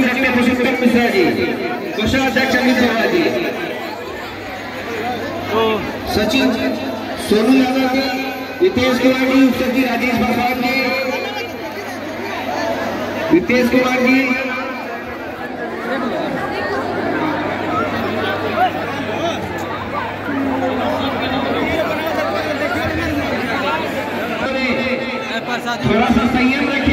Doctor Mishra ji कोषाध्यक्ष अमित जी तो सचिन सोनू यादव जी नितेश कुमार जी उप सचिव राजेश पासवान जी नितेश कुमार जी। थोड़ा सा संयम रखिए